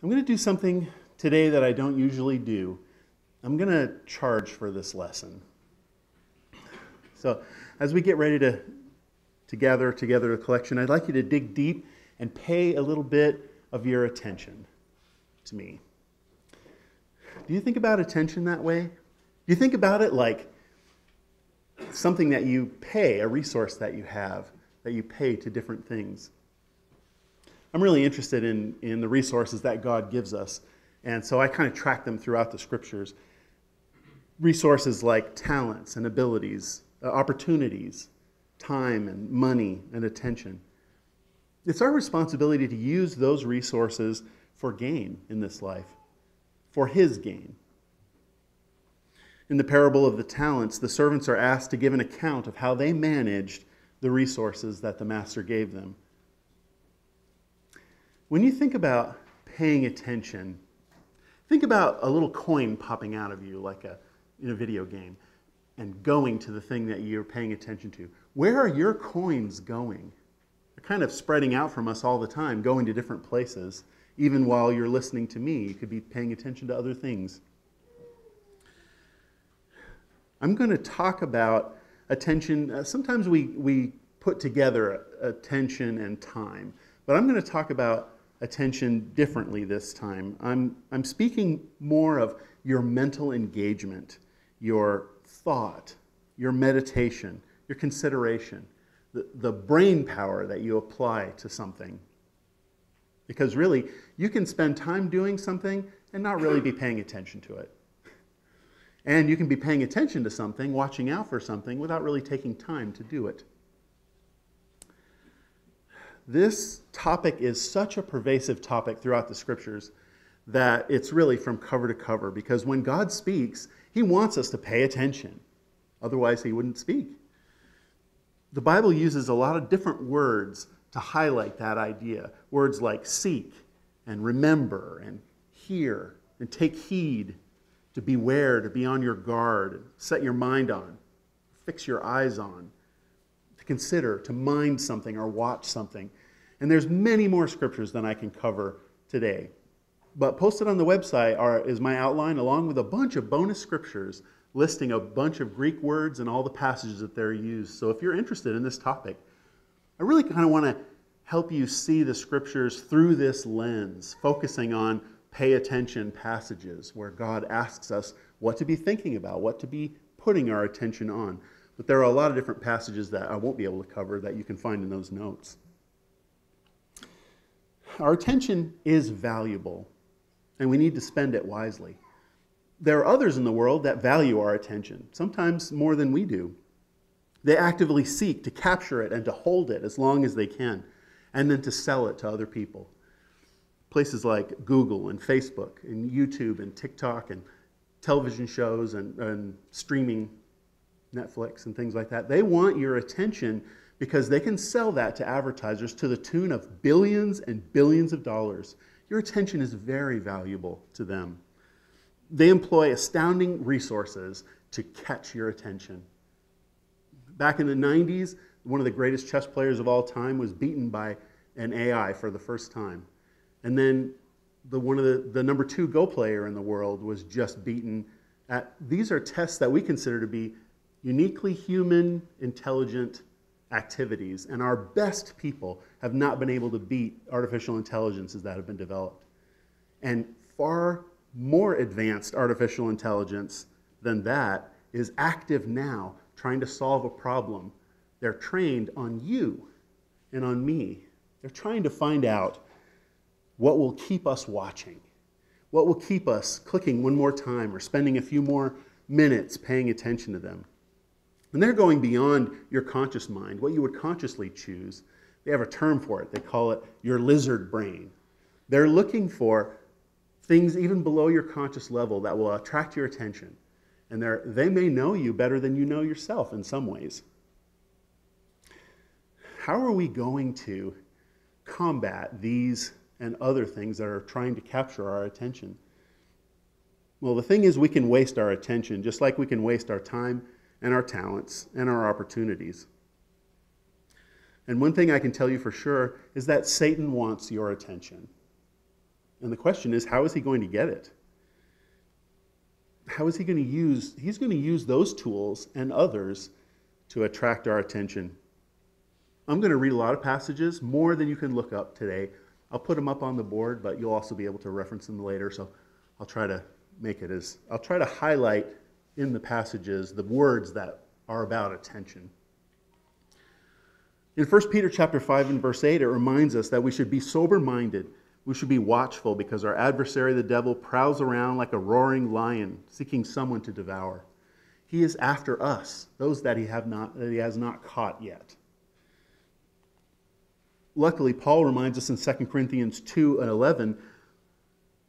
I'm going to do something today that I don't usually do. I'm going to charge for this lesson. So, as we get ready to, to gather together a collection, I'd like you to dig deep and pay a little bit of your attention to me. Do you think about attention that way? Do you think about it like something that you pay, a resource that you have, that you pay to different things? I'm really interested in, in the resources that God gives us. And so I kind of track them throughout the scriptures. Resources like talents and abilities, uh, opportunities, time and money and attention. It's our responsibility to use those resources for gain in this life, for His gain. In the parable of the talents, the servants are asked to give an account of how they managed the resources that the master gave them. When you think about paying attention, think about a little coin popping out of you like a, in a video game and going to the thing that you're paying attention to. Where are your coins going? They're kind of spreading out from us all the time, going to different places. Even while you're listening to me, you could be paying attention to other things. I'm going to talk about attention. Uh, sometimes we, we put together attention and time, but I'm going to talk about attention differently this time. I'm, I'm speaking more of your mental engagement, your thought, your meditation, your consideration, the, the brain power that you apply to something. Because really, you can spend time doing something and not really be paying attention to it. And you can be paying attention to something, watching out for something, without really taking time to do it. This topic is such a pervasive topic throughout the scriptures that it's really from cover to cover because when God speaks, he wants us to pay attention. Otherwise, he wouldn't speak. The Bible uses a lot of different words to highlight that idea. Words like seek and remember and hear and take heed, to beware, to be on your guard, set your mind on, fix your eyes on consider, to mind something or watch something. And there's many more scriptures than I can cover today. But posted on the website are, is my outline along with a bunch of bonus scriptures listing a bunch of Greek words and all the passages that they're used. So if you're interested in this topic, I really kind of want to help you see the scriptures through this lens, focusing on pay attention passages where God asks us what to be thinking about, what to be putting our attention on. But there are a lot of different passages that I won't be able to cover that you can find in those notes. Our attention is valuable, and we need to spend it wisely. There are others in the world that value our attention, sometimes more than we do. They actively seek to capture it and to hold it as long as they can, and then to sell it to other people. Places like Google and Facebook and YouTube and TikTok and television shows and, and streaming Netflix and things like that. They want your attention because they can sell that to advertisers to the tune of billions and billions of dollars. Your attention is very valuable to them. They employ astounding resources to catch your attention. Back in the 90s, one of the greatest chess players of all time was beaten by an AI for the first time. And then the, one of the, the number two Go player in the world was just beaten at, these are tests that we consider to be uniquely human, intelligent activities, and our best people have not been able to beat artificial intelligences that have been developed. And far more advanced artificial intelligence than that is active now trying to solve a problem. They're trained on you and on me. They're trying to find out what will keep us watching, what will keep us clicking one more time or spending a few more minutes paying attention to them. And they're going beyond your conscious mind, what you would consciously choose. They have a term for it. They call it your lizard brain. They're looking for things even below your conscious level that will attract your attention. And they may know you better than you know yourself in some ways. How are we going to combat these and other things that are trying to capture our attention? Well, the thing is, we can waste our attention just like we can waste our time and our talents and our opportunities. And one thing I can tell you for sure is that Satan wants your attention. And the question is, how is he going to get it? How is he going to use? He's going to use those tools and others to attract our attention. I'm going to read a lot of passages, more than you can look up today. I'll put them up on the board, but you'll also be able to reference them later. So I'll try to make it as, I'll try to highlight in the passages the words that are about attention. In 1 Peter chapter 5 and verse 8, it reminds us that we should be sober-minded. We should be watchful because our adversary, the devil, prowls around like a roaring lion, seeking someone to devour. He is after us, those that he, have not, that he has not caught yet. Luckily, Paul reminds us in 2 Corinthians 2 and 11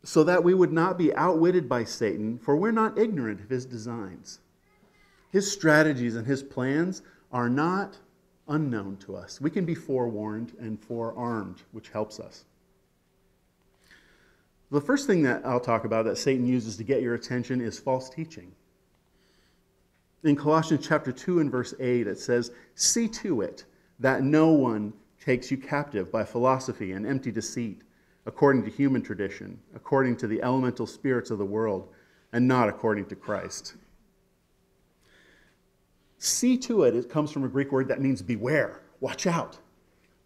so that we would not be outwitted by Satan, for we're not ignorant of his designs. His strategies and his plans are not unknown to us. We can be forewarned and forearmed, which helps us. The first thing that I'll talk about that Satan uses to get your attention is false teaching. In Colossians chapter 2 and verse 8, it says, See to it that no one takes you captive by philosophy and empty deceit, according to human tradition, according to the elemental spirits of the world, and not according to Christ. See to it, it comes from a Greek word that means beware, watch out.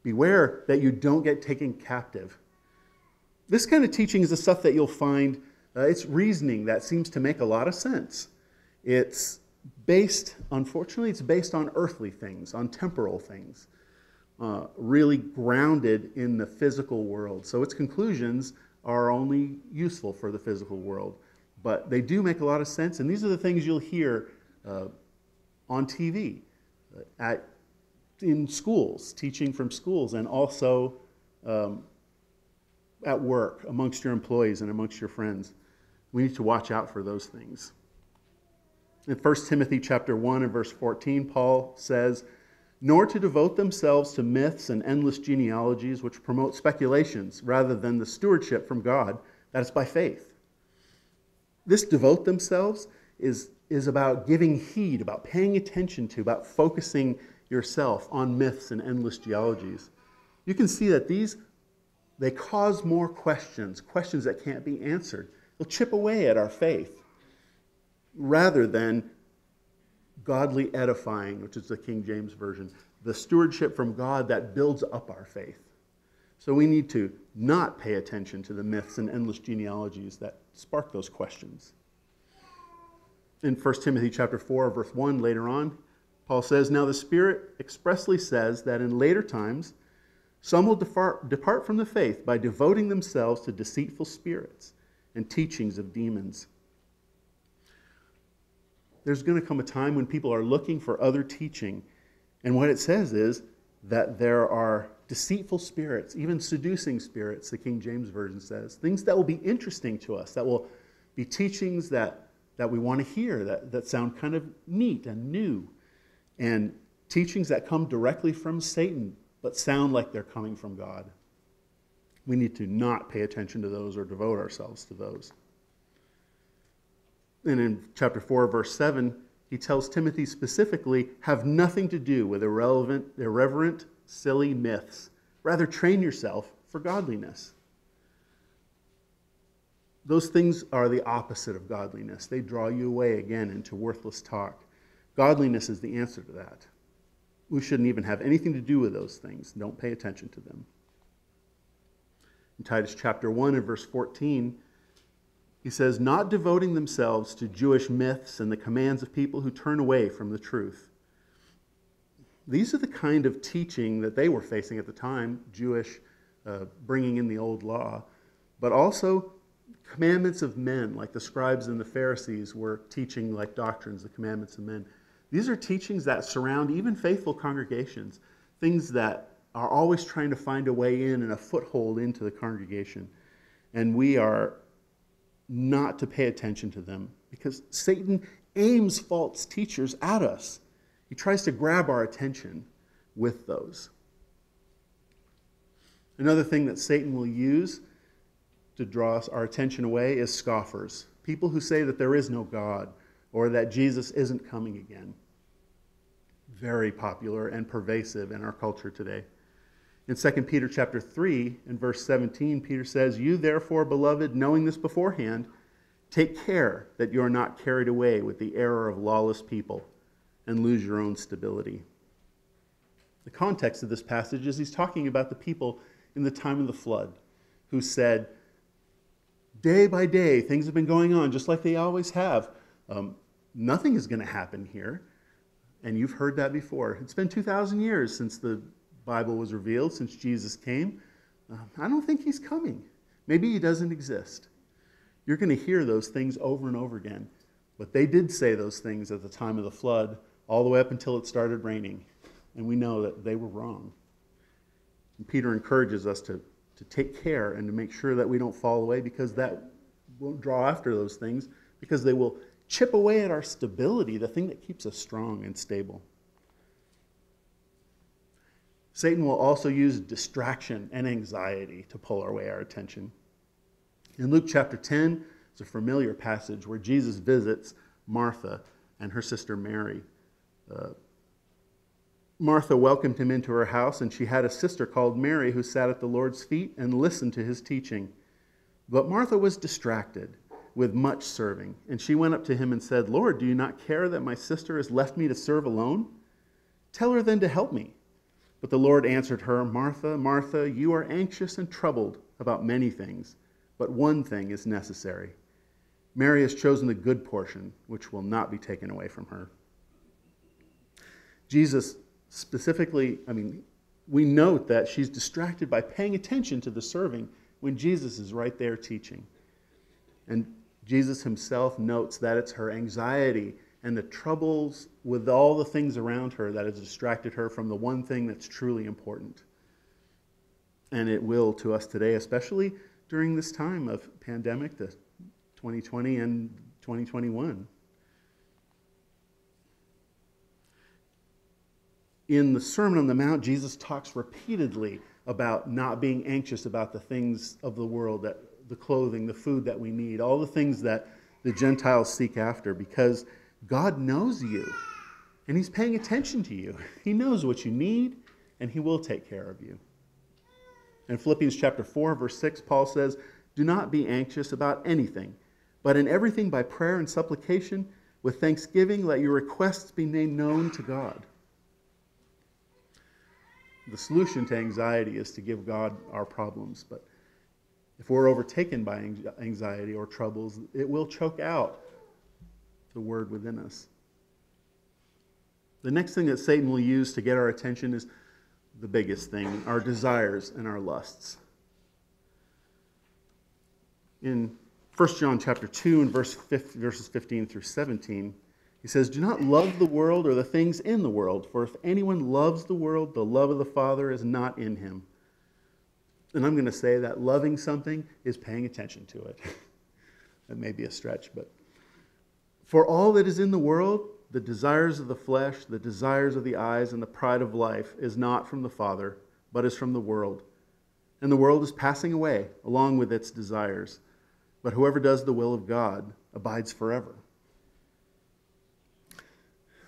Beware that you don't get taken captive. This kind of teaching is the stuff that you'll find, uh, it's reasoning that seems to make a lot of sense. It's based, unfortunately, it's based on earthly things, on temporal things, uh, really grounded in the physical world. So its conclusions are only useful for the physical world. But they do make a lot of sense, and these are the things you'll hear uh, on TV, uh, at, in schools, teaching from schools, and also um, at work amongst your employees and amongst your friends. We need to watch out for those things. In 1 Timothy chapter 1 and verse 14, Paul says, nor to devote themselves to myths and endless genealogies which promote speculations rather than the stewardship from God that is by faith. This devote themselves is is about giving heed, about paying attention to, about focusing yourself on myths and endless geologies. You can see that these they cause more questions, questions that can't be answered. They'll chip away at our faith rather than godly edifying, which is the King James Version, the stewardship from God that builds up our faith. So we need to not pay attention to the myths and endless genealogies that spark those questions in 1 Timothy chapter 4, verse 1 later on, Paul says, Now the Spirit expressly says that in later times some will depart, depart from the faith by devoting themselves to deceitful spirits and teachings of demons. There's going to come a time when people are looking for other teaching. And what it says is that there are deceitful spirits, even seducing spirits, the King James Version says, things that will be interesting to us, that will be teachings that that we want to hear that, that sound kind of neat and new, and teachings that come directly from Satan but sound like they're coming from God. We need to not pay attention to those or devote ourselves to those. And in chapter 4, verse 7, he tells Timothy specifically have nothing to do with irrelevant, irreverent, silly myths. Rather, train yourself for godliness. Those things are the opposite of godliness. They draw you away again into worthless talk. Godliness is the answer to that. We shouldn't even have anything to do with those things. Don't pay attention to them. In Titus chapter 1 and verse 14, he says, Not devoting themselves to Jewish myths and the commands of people who turn away from the truth. These are the kind of teaching that they were facing at the time, Jewish, uh, bringing in the old law, but also commandments of men, like the scribes and the Pharisees were teaching like doctrines, the commandments of men. These are teachings that surround even faithful congregations, things that are always trying to find a way in and a foothold into the congregation. And we are not to pay attention to them because Satan aims false teachers at us. He tries to grab our attention with those. Another thing that Satan will use to draw our attention away is scoffers, people who say that there is no God or that Jesus isn't coming again. Very popular and pervasive in our culture today. In 2 Peter chapter 3 and verse 17, Peter says, "You therefore, beloved, knowing this beforehand, take care that you are not carried away with the error of lawless people and lose your own stability." The context of this passage is he's talking about the people in the time of the flood who said, day by day, things have been going on just like they always have. Um, nothing is going to happen here. And you've heard that before. It's been 2,000 years since the Bible was revealed, since Jesus came. Uh, I don't think he's coming. Maybe he doesn't exist. You're going to hear those things over and over again. But they did say those things at the time of the flood, all the way up until it started raining. And we know that they were wrong. And Peter encourages us to, to take care and to make sure that we don't fall away because that won't draw after those things, because they will chip away at our stability, the thing that keeps us strong and stable. Satan will also use distraction and anxiety to pull away our attention. In Luke chapter 10, it's a familiar passage where Jesus visits Martha and her sister Mary. Uh, Martha welcomed him into her house, and she had a sister called Mary who sat at the Lord's feet and listened to his teaching. But Martha was distracted with much serving. And she went up to him and said, Lord, do you not care that my sister has left me to serve alone? Tell her then to help me. But the Lord answered her, Martha, Martha, you are anxious and troubled about many things, but one thing is necessary. Mary has chosen the good portion, which will not be taken away from her. Jesus specifically, I mean, we note that she's distracted by paying attention to the serving when Jesus is right there teaching. And Jesus himself notes that it's her anxiety and the troubles with all the things around her that has distracted her from the one thing that's truly important. And it will to us today, especially during this time of pandemic, the 2020 and 2021. In the Sermon on the Mount, Jesus talks repeatedly about not being anxious about the things of the world that the clothing, the food that we need, all the things that the Gentiles seek after, because God knows you and He's paying attention to you. He knows what you need and He will take care of you. In Philippians chapter 4, verse 6, Paul says, Do not be anxious about anything, but in everything by prayer and supplication, with thanksgiving, let your requests be made known to God. The solution to anxiety is to give God our problems, but if we're overtaken by anxiety or troubles, it will choke out the word within us. The next thing that Satan will use to get our attention is the biggest thing our desires and our lusts. In 1 John chapter 2 and verse 5, verses 15 through 17, he says, Do not love the world or the things in the world, for if anyone loves the world, the love of the Father is not in him and I'm going to say that loving something is paying attention to it. that may be a stretch, but for all that is in the world, the desires of the flesh, the desires of the eyes, and the pride of life is not from the Father, but is from the world. And the world is passing away along with its desires. But whoever does the will of God abides forever.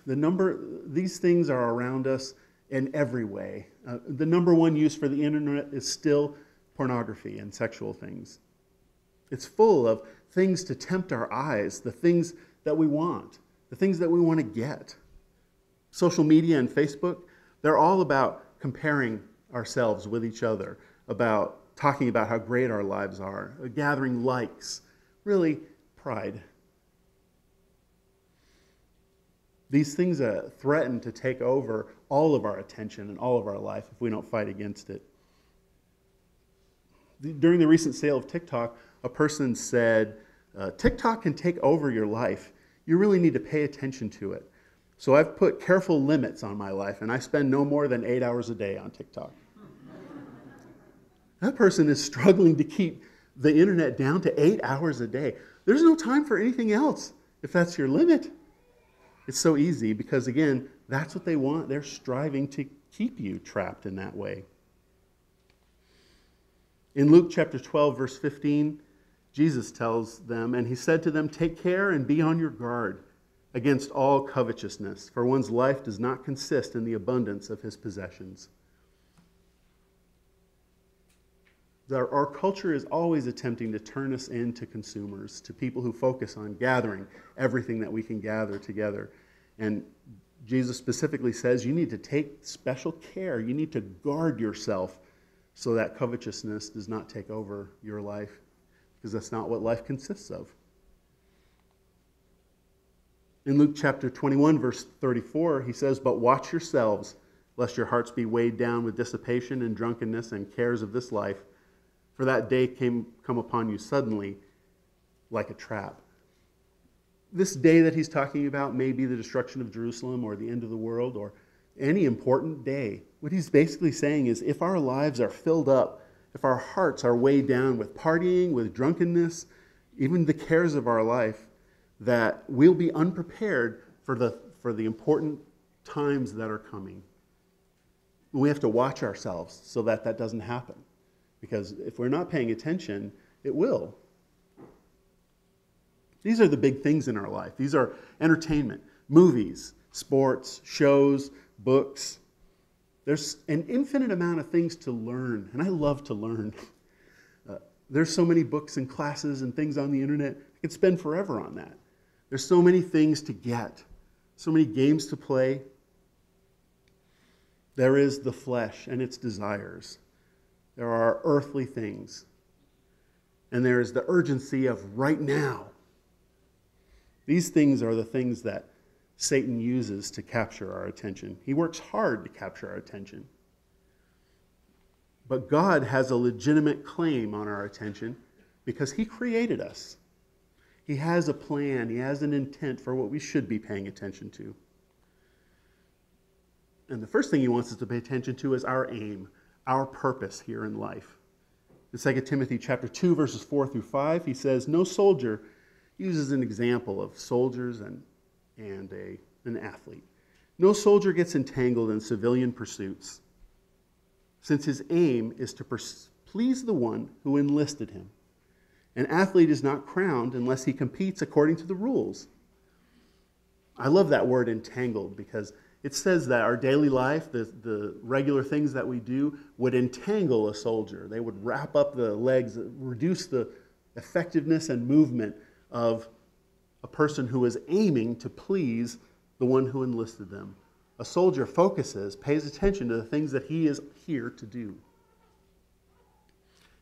The number, these things are around us in every way. Uh, the number one use for the internet is still pornography and sexual things. It's full of things to tempt our eyes, the things that we want, the things that we want to get. Social media and Facebook, they're all about comparing ourselves with each other, about talking about how great our lives are, gathering likes, really pride. These things uh, threaten to take over all of our attention and all of our life if we don't fight against it. During the recent sale of TikTok, a person said, uh, TikTok can take over your life. You really need to pay attention to it. So I've put careful limits on my life, and I spend no more than eight hours a day on TikTok. that person is struggling to keep the internet down to eight hours a day. There's no time for anything else if that's your limit. It's so easy because, again, that's what they want. They're striving to keep you trapped in that way. In Luke chapter 12, verse 15, Jesus tells them, and he said to them, Take care and be on your guard against all covetousness, for one's life does not consist in the abundance of his possessions. Our, our culture is always attempting to turn us into consumers, to people who focus on gathering everything that we can gather together. And Jesus specifically says you need to take special care. You need to guard yourself so that covetousness does not take over your life, because that's not what life consists of. In Luke chapter 21, verse 34, he says, But watch yourselves, lest your hearts be weighed down with dissipation and drunkenness and cares of this life for that day came come upon you suddenly like a trap. This day that he's talking about may be the destruction of Jerusalem or the end of the world or any important day. What he's basically saying is if our lives are filled up, if our hearts are weighed down with partying, with drunkenness, even the cares of our life, that we'll be unprepared for the, for the important times that are coming. We have to watch ourselves so that that doesn't happen. Because if we're not paying attention, it will. These are the big things in our life. These are entertainment, movies, sports, shows, books. There's an infinite amount of things to learn, and I love to learn. Uh, there's so many books and classes and things on the internet. I could spend forever on that. There's so many things to get, so many games to play. There is the flesh and its desires. There are earthly things. And there is the urgency of right now. These things are the things that Satan uses to capture our attention. He works hard to capture our attention. But God has a legitimate claim on our attention because He created us. He has a plan, He has an intent for what we should be paying attention to. And the first thing He wants us to pay attention to is our aim, our purpose here in life. In 2 Timothy chapter 2, verses 4 through 5, he says, No soldier uses an example of soldiers and, and a, an athlete. No soldier gets entangled in civilian pursuits, since his aim is to please the one who enlisted him. An athlete is not crowned unless he competes according to the rules. I love that word entangled because it says that our daily life, the, the regular things that we do, would entangle a soldier. They would wrap up the legs, reduce the effectiveness and movement of a person who is aiming to please the one who enlisted them. A soldier focuses, pays attention to the things that he is here to do.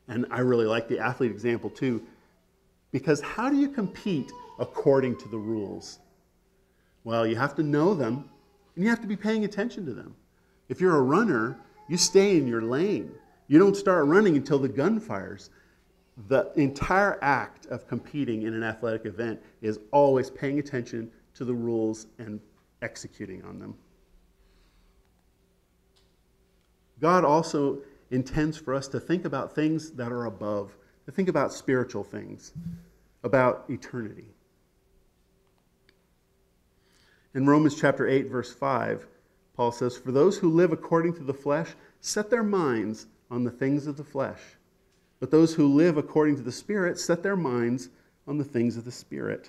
And I really like the athlete example too, because how do you compete according to the rules? Well, you have to know them and you have to be paying attention to them. If you're a runner, you stay in your lane. You don't start running until the gun fires. The entire act of competing in an athletic event is always paying attention to the rules and executing on them. God also intends for us to think about things that are above, to think about spiritual things, about eternity. In Romans chapter 8, verse 5, Paul says, For those who live according to the flesh set their minds on the things of the flesh. But those who live according to the Spirit set their minds on the things of the Spirit.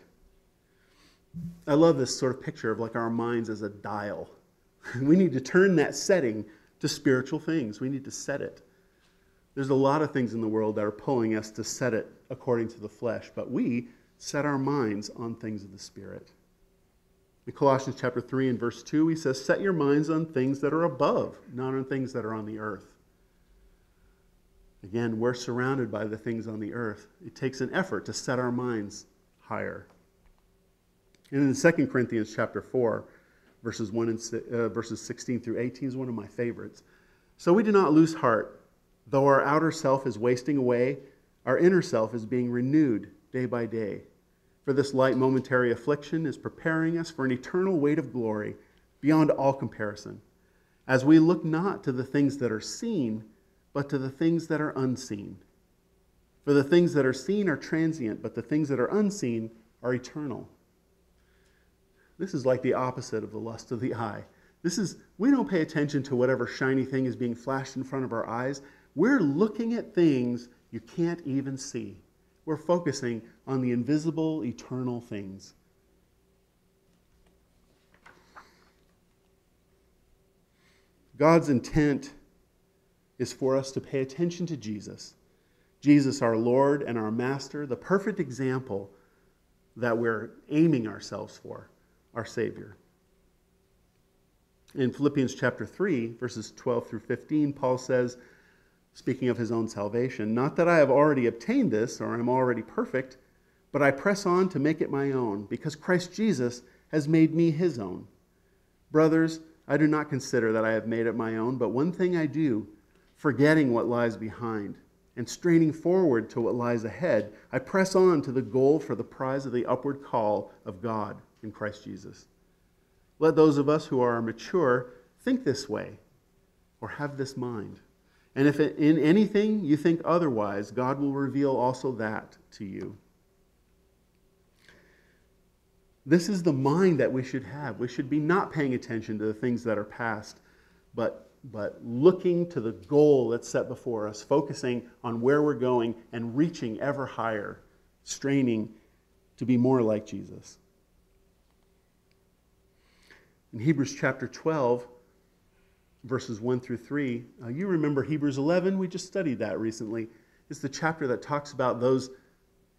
I love this sort of picture of like our minds as a dial. We need to turn that setting to spiritual things. We need to set it. There's a lot of things in the world that are pulling us to set it according to the flesh, but we set our minds on things of the Spirit. In Colossians chapter 3 and verse 2, he says, Set your minds on things that are above, not on things that are on the earth. Again, we're surrounded by the things on the earth. It takes an effort to set our minds higher. And in 2 Corinthians chapter 4, verses, 1 and, uh, verses 16 through 18 is one of my favorites. So we do not lose heart. Though our outer self is wasting away, our inner self is being renewed day by day. For this light momentary affliction is preparing us for an eternal weight of glory beyond all comparison, as we look not to the things that are seen, but to the things that are unseen. For the things that are seen are transient, but the things that are unseen are eternal. This is like the opposite of the lust of the eye. This is, we don't pay attention to whatever shiny thing is being flashed in front of our eyes. We're looking at things you can't even see. We're focusing on the invisible, eternal things. God's intent is for us to pay attention to Jesus Jesus, our Lord and our Master, the perfect example that we're aiming ourselves for, our Savior. In Philippians chapter 3, verses 12 through 15, Paul says, speaking of his own salvation, Not that I have already obtained this or am already perfect, but I press on to make it my own, because Christ Jesus has made me his own. Brothers, I do not consider that I have made it my own, but one thing I do, forgetting what lies behind and straining forward to what lies ahead, I press on to the goal for the prize of the upward call of God in Christ Jesus. Let those of us who are mature think this way or have this mind. And if in anything you think otherwise, God will reveal also that to you. This is the mind that we should have. We should be not paying attention to the things that are past, but, but looking to the goal that's set before us, focusing on where we're going and reaching ever higher, straining to be more like Jesus. In Hebrews chapter 12, verses 1 through 3, uh, you remember Hebrews 11? We just studied that recently. It's the chapter that talks about those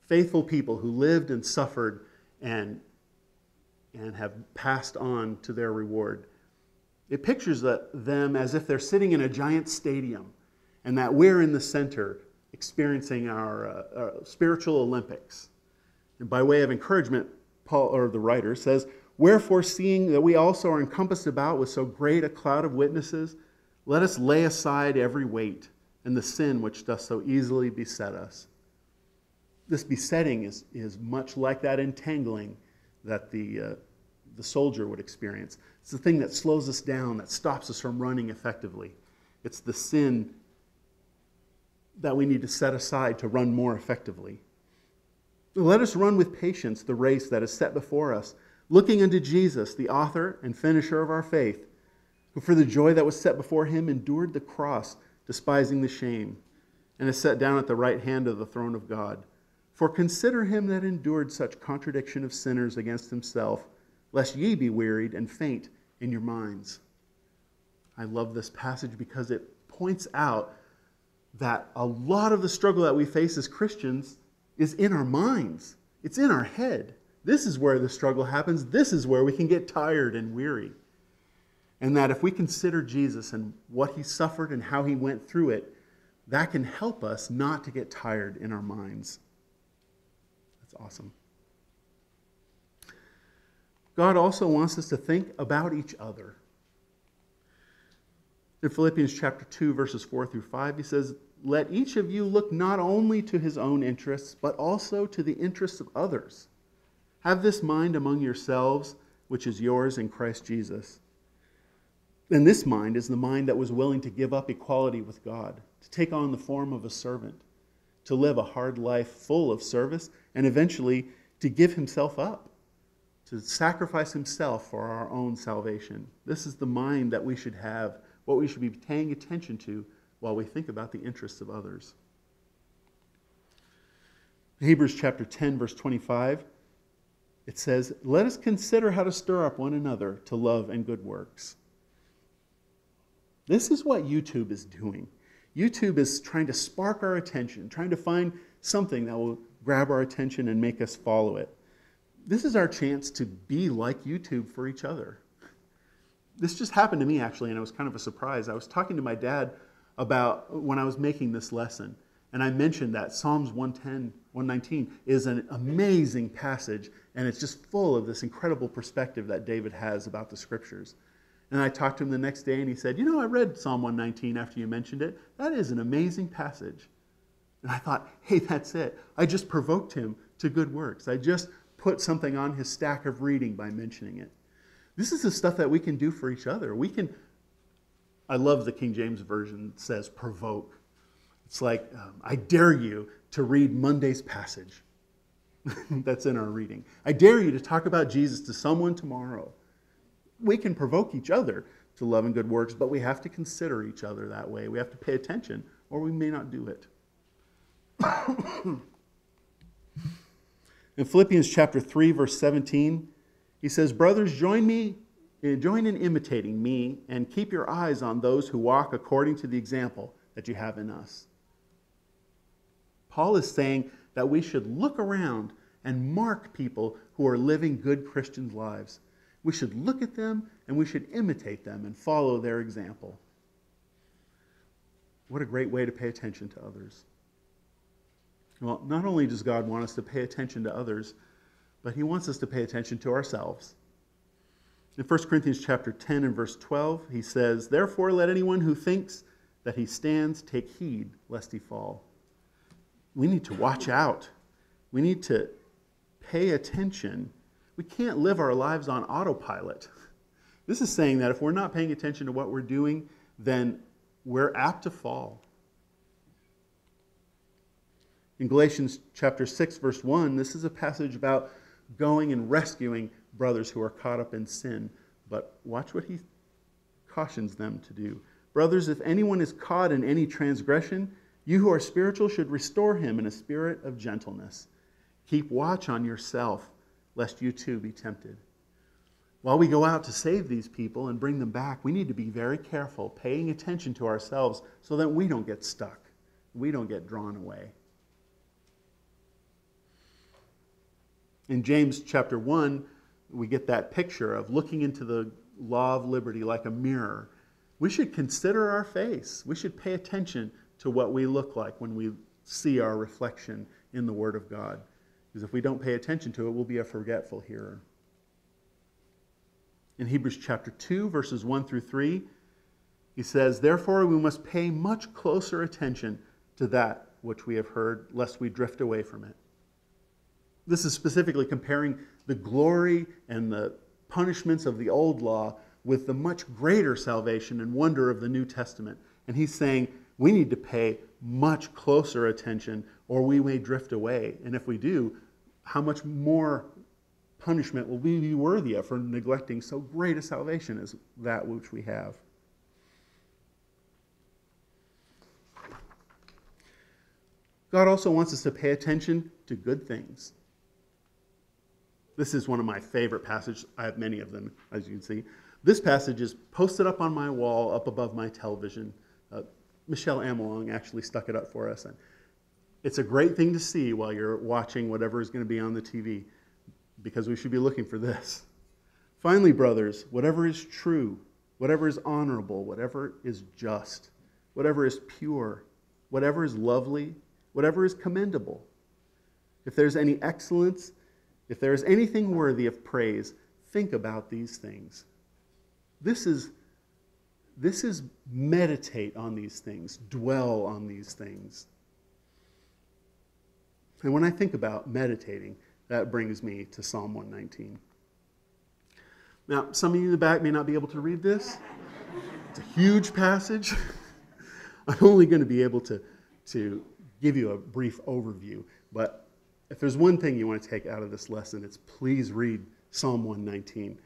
faithful people who lived and suffered and, and have passed on to their reward. It pictures them as if they're sitting in a giant stadium and that we're in the center experiencing our, uh, our spiritual Olympics. And by way of encouragement, Paul, or the writer, says, Wherefore, seeing that we also are encompassed about with so great a cloud of witnesses, let us lay aside every weight and the sin which doth so easily beset us. This besetting is, is much like that entangling that the, uh, the soldier would experience. It's the thing that slows us down, that stops us from running effectively. It's the sin that we need to set aside to run more effectively. Let us run with patience the race that is set before us looking unto Jesus, the author and finisher of our faith, who for the joy that was set before him endured the cross, despising the shame, and is set down at the right hand of the throne of God. For consider him that endured such contradiction of sinners against himself, lest ye be wearied and faint in your minds. I love this passage because it points out that a lot of the struggle that we face as Christians is in our minds, it's in our head. This is where the struggle happens. This is where we can get tired and weary. And that if we consider Jesus and what he suffered and how he went through it, that can help us not to get tired in our minds. That's awesome. God also wants us to think about each other. In Philippians chapter 2, verses 4 through 5, he says, Let each of you look not only to his own interests, but also to the interests of others. Have this mind among yourselves, which is yours in Christ Jesus. And this mind is the mind that was willing to give up equality with God, to take on the form of a servant, to live a hard life full of service, and eventually to give himself up, to sacrifice himself for our own salvation. This is the mind that we should have, what we should be paying attention to while we think about the interests of others. Hebrews chapter 10, verse 25 it says, Let us consider how to stir up one another to love and good works. This is what YouTube is doing. YouTube is trying to spark our attention, trying to find something that will grab our attention and make us follow it. This is our chance to be like YouTube for each other. This just happened to me actually, and it was kind of a surprise. I was talking to my dad about when I was making this lesson, and I mentioned that Psalms 110, 119 is an amazing passage and it's just full of this incredible perspective that David has about the scriptures. And I talked to him the next day, and he said, You know, I read Psalm 119 after you mentioned it. That is an amazing passage. And I thought, Hey, that's it. I just provoked him to good works. I just put something on his stack of reading by mentioning it. This is the stuff that we can do for each other. We can, I love the King James Version says provoke. It's like, um, I dare you to read Monday's passage. That's in our reading. I dare you to talk about Jesus to someone tomorrow. We can provoke each other to love and good works, but we have to consider each other that way. We have to pay attention, or we may not do it. In Philippians chapter 3, verse 17, he says, Brothers, join me, eh, join in imitating me, and keep your eyes on those who walk according to the example that you have in us. Paul is saying that we should look around and mark people who are living good Christian lives. We should look at them and we should imitate them and follow their example. What a great way to pay attention to others. Well, not only does God want us to pay attention to others, but he wants us to pay attention to ourselves. In 1 Corinthians chapter 10 and verse 12, he says, Therefore let anyone who thinks that he stands take heed lest he fall. We need to watch out. We need to pay attention. We can't live our lives on autopilot. This is saying that if we're not paying attention to what we're doing, then we're apt to fall. In Galatians chapter 6 verse 1, this is a passage about going and rescuing brothers who are caught up in sin. But watch what he cautions them to do. Brothers, if anyone is caught in any transgression, you who are spiritual should restore him in a spirit of gentleness. Keep watch on yourself, lest you too be tempted. While we go out to save these people and bring them back, we need to be very careful, paying attention to ourselves so that we don't get stuck, we don't get drawn away. In James chapter 1, we get that picture of looking into the law of liberty like a mirror. We should consider our face. We should pay attention to what we look like when we see our reflection in the Word of God. Because if we don't pay attention to it, we'll be a forgetful hearer. In Hebrews chapter 2, verses 1 through 3, he says, Therefore, we must pay much closer attention to that which we have heard, lest we drift away from it. This is specifically comparing the glory and the punishments of the old law with the much greater salvation and wonder of the New Testament. And he's saying we need to pay much closer attention or we may drift away. And if we do, how much more punishment will we be worthy of for neglecting so great a salvation as that which we have? God also wants us to pay attention to good things. This is one of my favorite passages. I have many of them, as you can see. This passage is posted up on my wall, up above my television. Uh, Michelle Amelong actually stuck it up for us. And it's a great thing to see while you're watching whatever is going to be on the TV, because we should be looking for this. Finally, brothers, whatever is true, whatever is honorable, whatever is just, whatever is pure, whatever is lovely, whatever is commendable, if there's any excellence, if there is anything worthy of praise, think about these things. This is, this is meditate on these things, dwell on these things. And when I think about meditating, that brings me to Psalm 119. Now, some of you in the back may not be able to read this. It's a huge passage. I'm only going to be able to, to give you a brief overview, but if there's one thing you want to take out of this lesson, it's please read Psalm 119.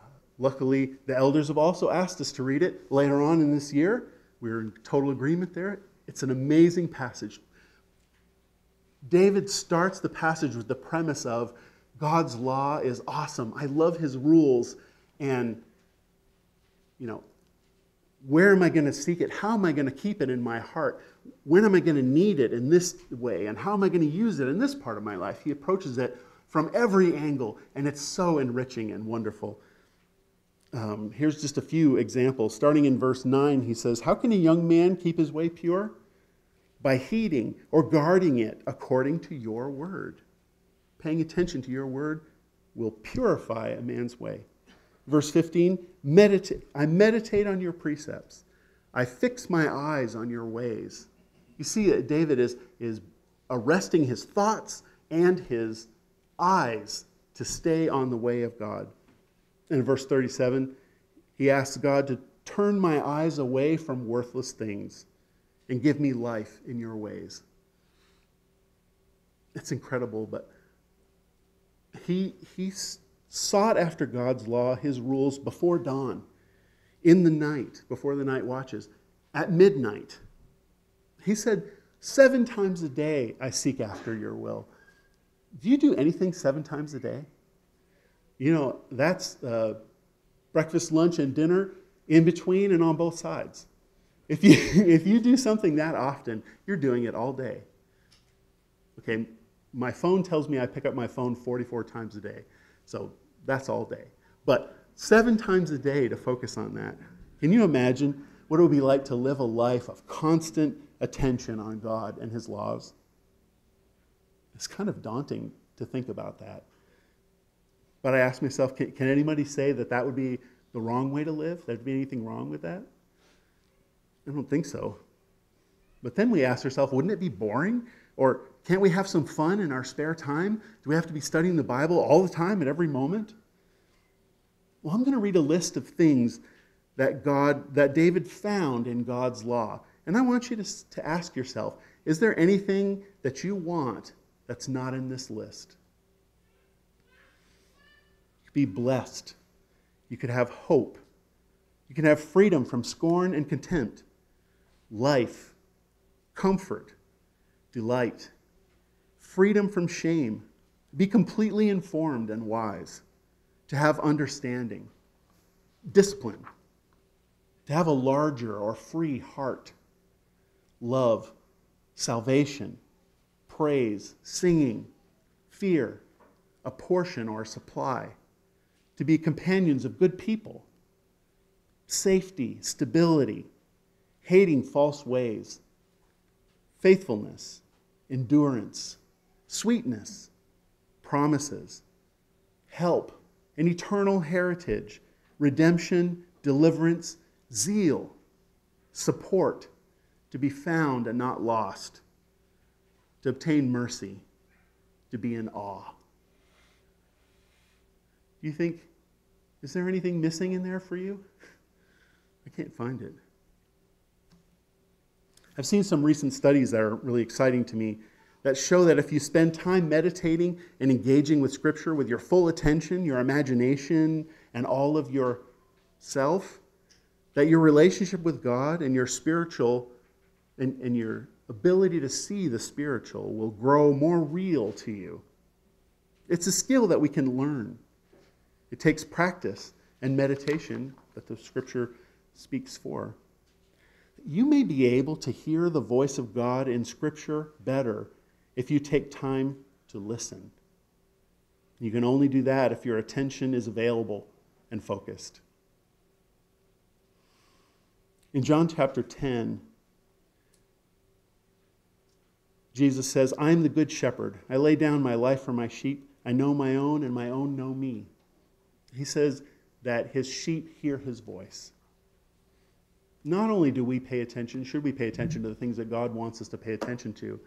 Uh, luckily, the elders have also asked us to read it later on in this year. We're in total agreement there. It's an amazing passage. David starts the passage with the premise of God's law is awesome. I love his rules. And, you know, where am I going to seek it? How am I going to keep it in my heart? when am I going to need it in this way? And how am I going to use it in this part of my life? He approaches it from every angle, and it's so enriching and wonderful. Um, here's just a few examples. Starting in verse 9, he says, How can a young man keep his way pure? By heeding or guarding it according to your word. Paying attention to your word will purify a man's way. Verse 15, meditate. I meditate on your precepts. I fix my eyes on your ways. You see uh, David is, is arresting his thoughts and his eyes to stay on the way of God. And in verse 37, he asks God to turn my eyes away from worthless things and give me life in your ways. It's incredible, but he, he sought after God's law, his rules, before dawn, in the night, before the night watches, at midnight. He said, Seven times a day I seek after your will. Do you do anything seven times a day? You know, that's uh, breakfast, lunch, and dinner in between and on both sides. If you, if you do something that often, you're doing it all day. Okay, my phone tells me I pick up my phone 44 times a day. So that's all day. But seven times a day to focus on that. Can you imagine what it would be like to live a life of constant attention on God and His laws? It's kind of daunting to think about that. But I ask myself, can, can anybody say that that would be the wrong way to live? There'd be anything wrong with that? I don't think so. But then we ask ourselves, wouldn't it be boring? Or can't we have some fun in our spare time? Do we have to be studying the Bible all the time at every moment? Well, I'm going to read a list of things that God that David found in God's law. And I want you to, to ask yourself, is there anything that you want that's not in this list? You could be blessed. You could have hope. You can have freedom from scorn and contempt, life, comfort, delight, freedom from shame, be completely informed and wise, to have understanding, discipline, to have a larger or free heart, love, salvation, praise, singing, fear, a portion or a supply, to be companions of good people, safety, stability, hating false ways, faithfulness, endurance, sweetness, promises, help, an eternal heritage, redemption, deliverance, zeal, support, to be found and not lost, to obtain mercy, to be in awe. Do you think, is there anything missing in there for you? I can't find it. I've seen some recent studies that are really exciting to me that show that if you spend time meditating and engaging with Scripture with your full attention, your imagination, and all of your self, that your relationship with God and your spiritual and, and your ability to see the spiritual will grow more real to you. It's a skill that we can learn. It takes practice and meditation that the Scripture speaks for you may be able to hear the voice of God in Scripture better if you take time to listen. You can only do that if your attention is available and focused. In John chapter 10, Jesus says, I am the good shepherd. I lay down my life for my sheep. I know my own, and my own know me. He says that his sheep hear his voice not only do we pay attention, should we pay attention to the things that God wants us to pay attention to,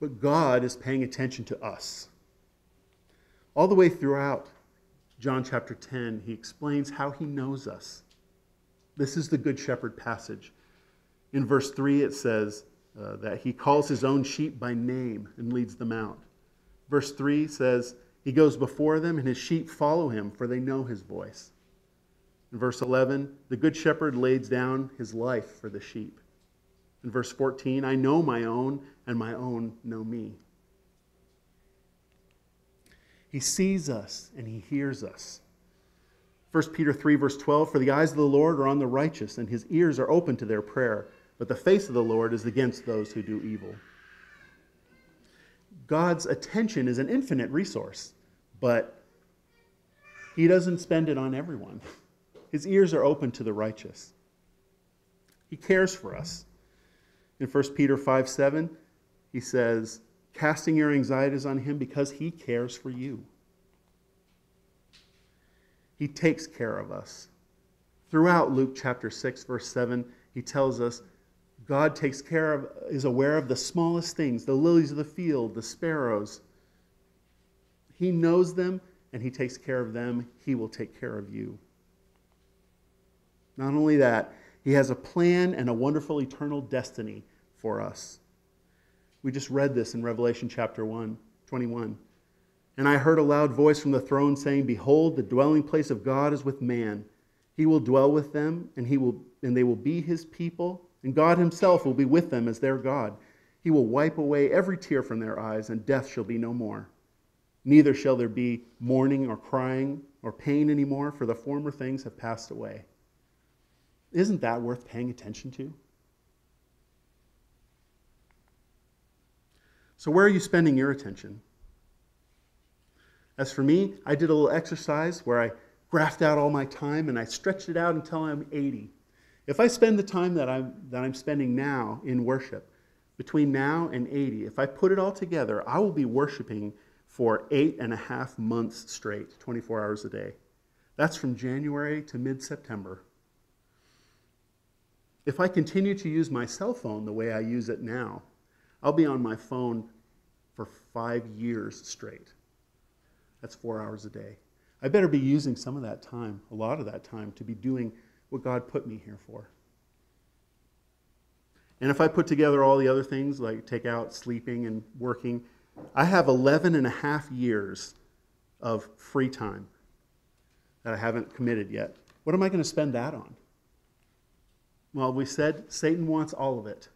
but God is paying attention to us. All the way throughout John chapter 10, he explains how he knows us. This is the Good Shepherd passage. In verse 3, it says uh, that he calls his own sheep by name and leads them out. Verse 3 says, He goes before them, and his sheep follow him, for they know his voice. In verse 11, the good shepherd lays down his life for the sheep. In verse 14, I know my own, and my own know me. He sees us and he hears us. 1 Peter 3, verse 12 For the eyes of the Lord are on the righteous, and his ears are open to their prayer, but the face of the Lord is against those who do evil. God's attention is an infinite resource, but he doesn't spend it on everyone. His ears are open to the righteous. He cares for us. In 1 Peter 5 7, he says, casting your anxieties on him because he cares for you. He takes care of us. Throughout Luke chapter 6, verse 7, he tells us God takes care of, is aware of the smallest things, the lilies of the field, the sparrows. He knows them and he takes care of them. He will take care of you. Not only that, he has a plan and a wonderful eternal destiny for us. We just read this in Revelation chapter 1, 21. And I heard a loud voice from the throne saying, Behold, the dwelling place of God is with man. He will dwell with them, and, he will, and they will be his people, and God himself will be with them as their God. He will wipe away every tear from their eyes, and death shall be no more. Neither shall there be mourning or crying or pain anymore, for the former things have passed away. Isn't that worth paying attention to? So, where are you spending your attention? As for me, I did a little exercise where I graphed out all my time and I stretched it out until I'm 80. If I spend the time that I'm, that I'm spending now in worship, between now and 80, if I put it all together, I will be worshiping for eight and a half months straight, 24 hours a day. That's from January to mid September. If I continue to use my cell phone the way I use it now, I'll be on my phone five years straight. That's four hours a day. I better be using some of that time, a lot of that time, to be doing what God put me here for. And if I put together all the other things, like take out sleeping and working, I have 11 and a half years of free time that I haven't committed yet. What am I going to spend that on? Well, we said Satan wants all of it.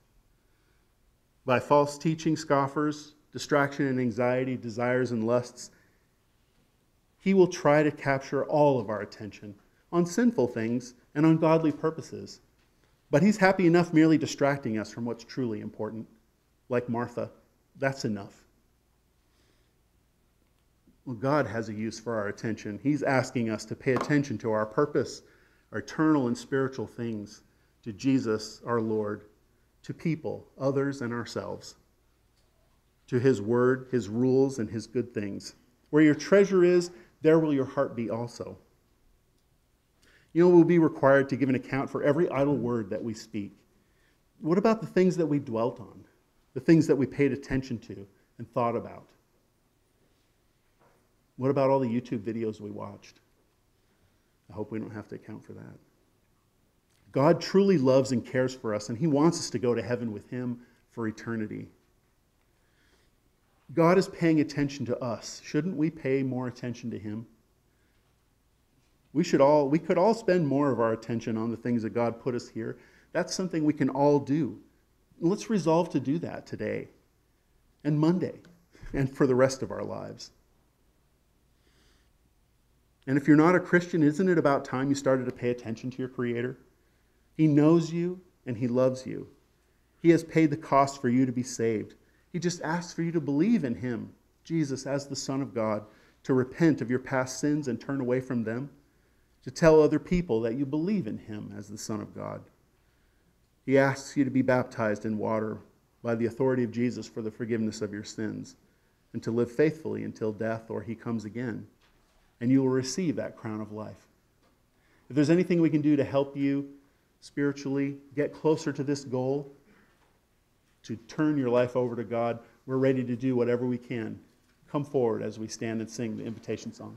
By false teaching, scoffers, distraction and anxiety, desires and lusts, he will try to capture all of our attention on sinful things and on godly purposes. But he's happy enough merely distracting us from what's truly important, like Martha. That's enough. Well, God has a use for our attention. He's asking us to pay attention to our purpose, our eternal and spiritual things, to Jesus, our Lord, to people, others, and ourselves, to His word, His rules, and His good things. Where your treasure is, there will your heart be also. You know, we'll be required to give an account for every idle word that we speak. What about the things that we dwelt on, the things that we paid attention to and thought about? What about all the YouTube videos we watched? I hope we don't have to account for that. God truly loves and cares for us, and He wants us to go to heaven with Him for eternity. God is paying attention to us. Shouldn't we pay more attention to Him? We should all we could all spend more of our attention on the things that God put us here. That's something we can all do. Let's resolve to do that today and Monday and for the rest of our lives. And if you're not a Christian, isn't it about time you started to pay attention to your Creator? He knows you and He loves you. He has paid the cost for you to be saved. He just asks for you to believe in Him, Jesus, as the Son of God, to repent of your past sins and turn away from them to tell other people that you believe in him as the Son of God. He asks you to be baptized in water by the authority of Jesus for the forgiveness of your sins and to live faithfully until death or he comes again. And you will receive that crown of life. If there's anything we can do to help you spiritually get closer to this goal, to turn your life over to God, we're ready to do whatever we can. Come forward as we stand and sing the invitation song.